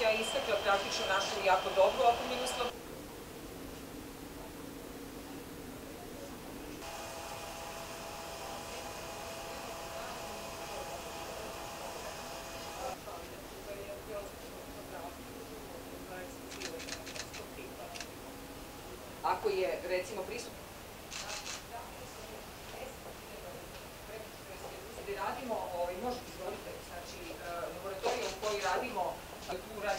koja je istakla praktično našu jako dobru opomenu slobodu. Ako je, recimo, prisutno radimo, ovaj, možete izvolite, znači, e, laboratorija u kojoj radimo,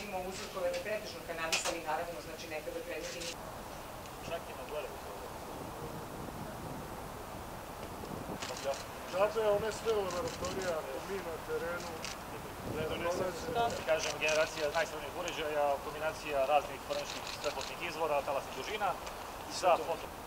tu radimo uzrokovane pretežno kanabis, ali naravno, znači, nekada predmeti Čak i na gore. Džabe, one sve laboratorija, ako mi na terenu Ne donese, da kažem, generacija najsavremenijih uređaja, kombinacija raznih forenčnih svetlosnih izvora, talasnih dužina sa foto